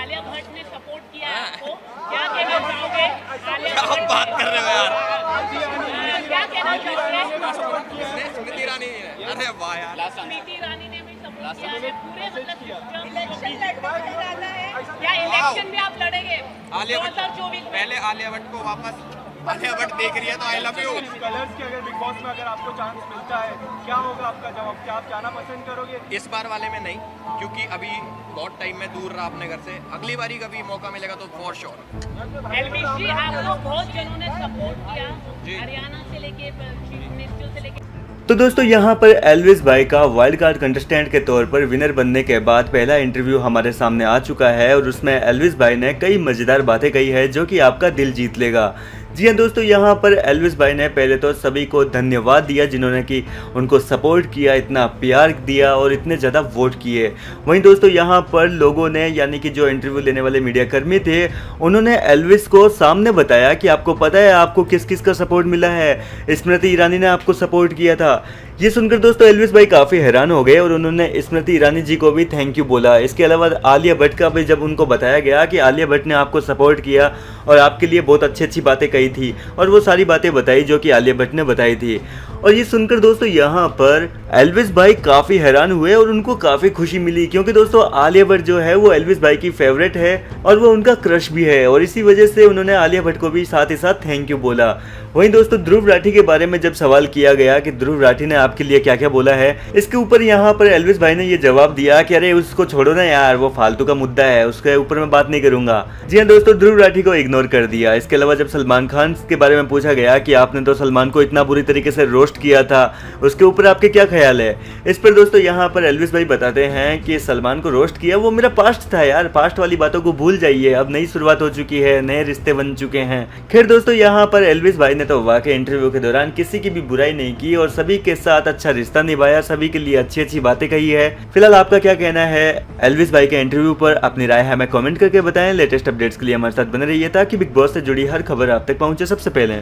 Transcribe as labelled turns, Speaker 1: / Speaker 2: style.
Speaker 1: आलिया भट्ट ने सपोर्ट किया आपको। क्या कहना चाहोगे? आलिया
Speaker 2: क्या बात कर रहे हो यार।
Speaker 1: क्या कहना चाहोगे?
Speaker 2: किसने स्मृति ईरानी ने अरे वाह यार।
Speaker 1: स्मृति ईरानी ने भी सपोर्ट किया है। पूरे मतलब
Speaker 3: इलेक्शन लड़ने है।
Speaker 1: क्या इलेक्शन में आप लड़ेंगे।
Speaker 2: आलिया भट्ट पहले आलिया भट्ट को वापस आलिया भट्ट देख रही है तो आई लव यू
Speaker 4: कलर्स की अगर बिग बॉस में अगर आपको चांस मिलता है क्या होगा आपका जवाब? क्या आप जाना पसंद करोगे?
Speaker 2: इस बार वाले में नहीं क्योंकि अभी बहुत टाइम में दूर रहा अपने घर से। अगली बारी कभी मौका मिलेगा तो फॉर श्योर
Speaker 1: एलविश जी आपको बहुत जनों ने सपोर्ट किया हरियाणा से लेके से लेके।
Speaker 5: तो दोस्तों यहाँ पर एलविस भाई का वाइल्ड कार्ड कंटेस्टेंट के तौर पर विनर बनने के बाद पहला इंटरव्यू हमारे सामने आ चुका है और उसमें एलविस भाई ने कई मज़ेदार बातें कही है जो कि आपका दिल जीत लेगा। जी हाँ दोस्तों, यहाँ पर एलविस भाई ने पहले तो सभी को धन्यवाद दिया जिन्होंने कि उनको सपोर्ट किया, इतना प्यार दिया और इतने ज़्यादा वोट किए। वहीं दोस्तों, यहाँ पर लोगों ने, यानी कि जो इंटरव्यू लेने वाले मीडियाकर्मी थे, उन्होंने एलविस को सामने बताया कि आपको पता है आपको किस किस का सपोर्ट मिला है। स्मृति ईरानी ने आपको सपोर्ट किया था। ये सुनकर दोस्तों एलविस भाई काफ़ी हैरान हो गए और उन्होंने स्मृति ईरानी जी को भी थैंक यू बोला। इसके अलावा आलिया भट्ट का भी जब उनको बताया गया कि आलिया भट्ट ने आपको सपोर्ट किया और आपके लिए बहुत अच्छी अच्छी बातें कही थी और वो सारी बातें बताई जो कि आलिया भट्ट ने बताई थी। और ये सुनकर दोस्तों यहाँ पर एलविस भाई काफ़ी हैरान हुए और उनको काफ़ी खुशी मिली, क्योंकि दोस्तों आलिया भट्ट जो है वो एलविस भाई की फेवरेट है और वो उनका क्रश भी है और इसी वजह से उन्होंने आलिया भट्ट को भी साथ ही साथ थैंक यू बोला। वहीं दोस्तों ध्रुव राठी के बारे में जब सवाल किया गया कि ध्रुव राठी ने आपके लिए क्या क्या बोला है, इसके ऊपर यहाँ पर एलविस भाई ने ये जवाब दिया कि अरे उसको छोड़ो ना यार, वो फालतू का मुद्दा है, उसके ऊपर मैं बात नहीं करूँगा। जी हाँ दोस्तों, ध्रुव राठी को इग्नोर कर दिया। इसके अलावा जब सलमान खान के बारे में पूछा गया कि आपने तो सलमान को इतना बुरी तरीके से रोस्ट किया था। उसके ऊपर आपके क्या ख्याल है? इस पर दोस्तों यहाँ पर एलविस भाई बताते हैं कि सलमान को रोस्ट किया, वो मेरा पास्ट था यार। पास्ट वाली बातों को भूल जाइए। अब नई शुरुआत हो चुकी है, नए रिश्ते बन चुके हैं। खैर दोस्तों, यहाँ पर एलविस भाई ने तो वाकई इंटरव्यू के दौरान किसी की भी बुराई नहीं की और सभी के साथ अच्छा रिश्ता निभाया, सभी के लिए अच्छी अच्छी बातें कही है। फ़िलहाल आपका क्या कहना है? एलविस भाई के इंटरव्यू पर अपनी राय हमें कमेंट करके बताएँ। लेटेस्ट अपडेट्स के लिए हमारे साथ बने रहिए ताकि बिग बॉस से जुड़ी हर खबर आप तक पहुँचे सबसे पहले।